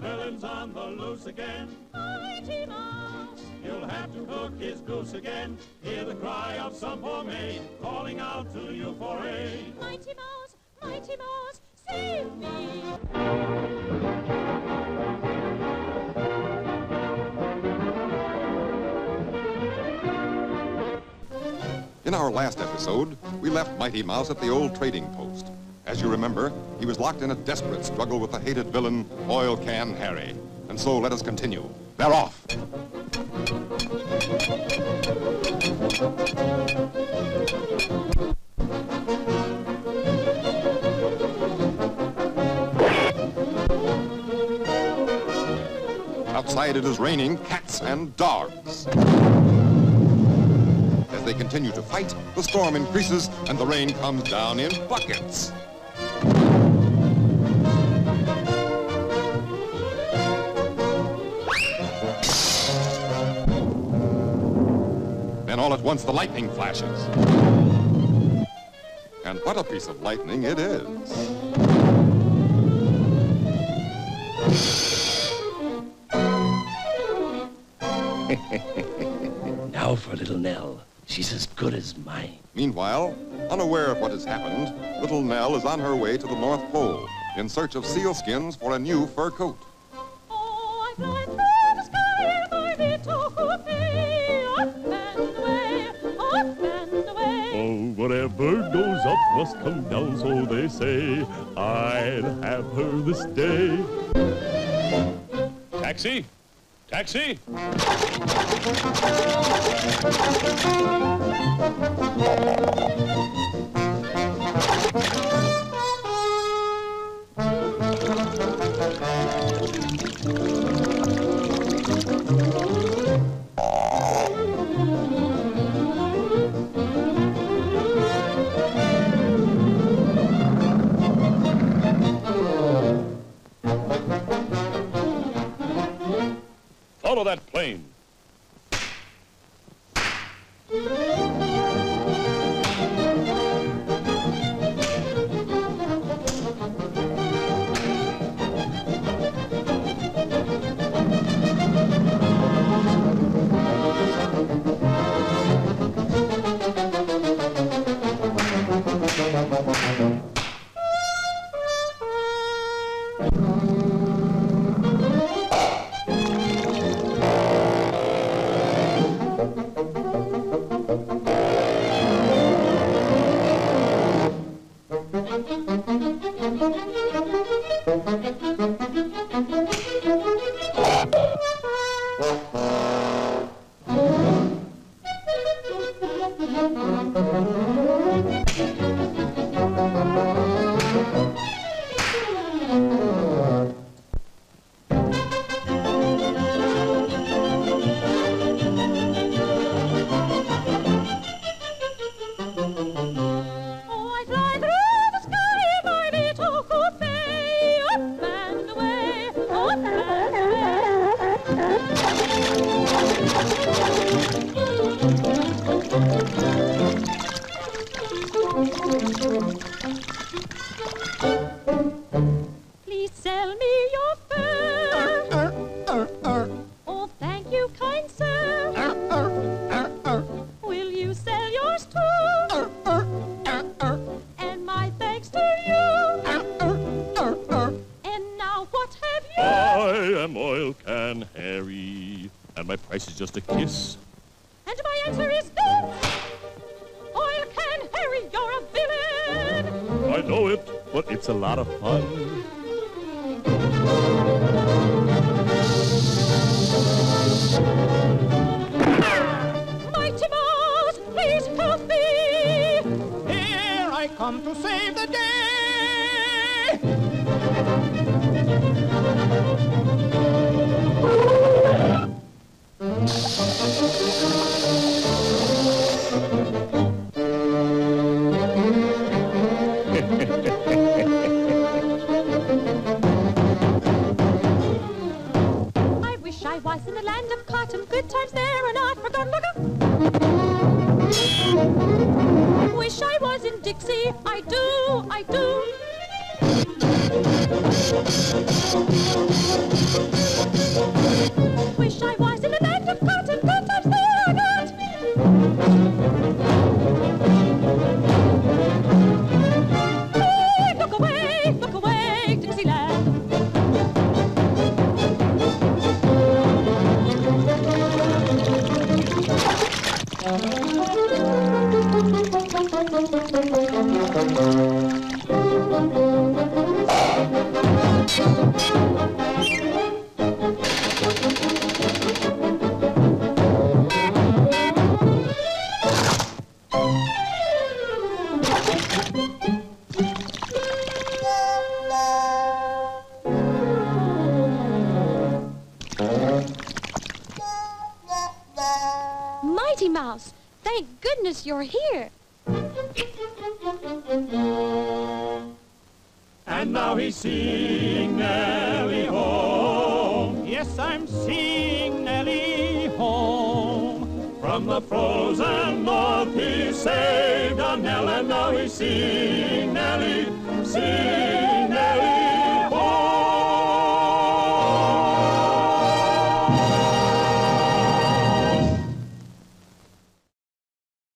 villain's on the loose again. Mighty Mouse. You'll have to cook his goose again. Hear the cry of some poor maid calling out to you for aid. Mighty Mouse, Mighty Mouse, save me. In our last episode, we left Mighty Mouse at the old trading post. As you remember, he was locked in a desperate struggle with the hated villain, Oil Can Harry. And so let us continue. They're off. Outside it is raining cats and dogs. As they continue to fight, the storm increases and the rain comes down in buckets. Once the lightning flashes. And what a piece of lightning it is. Now for little Nell. She's as good as mine. Meanwhile, unaware of what has happened, little Nell is on her way to the North Pole in search of sealskins for a new fur coat. Oh, must come down, so they say. I'll have her this day. Taxi! Taxi! Follow that plane. Oh, Oil Harry, and my price is just a kiss. And my answer is no! Oil can Harry, you're a villain. I know it, but it's a lot of fun. Mighty Mouse, please help me. Here I come to save the day. Dixie. I do, I do. Mighty Mouse, thank goodness you're here. And now he's seeing Nellie home Yes, I'm seeing Nellie home. from the frozen north. He saved a Nell, and now he's seeing